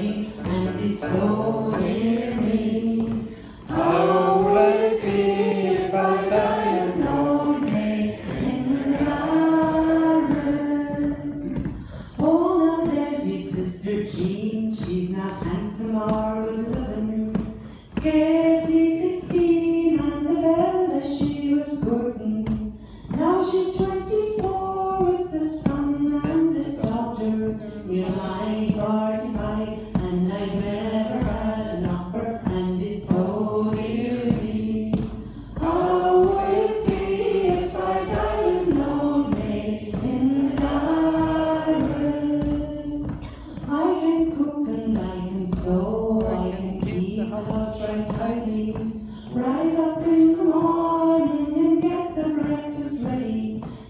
and it's so near me. How would it be if I die an old day in Garden? Oh, no, there's me sister Jean, she's not handsome or good looking. Scarcely sixteen, and the fella she was courting. Now she's twenty-four. ready.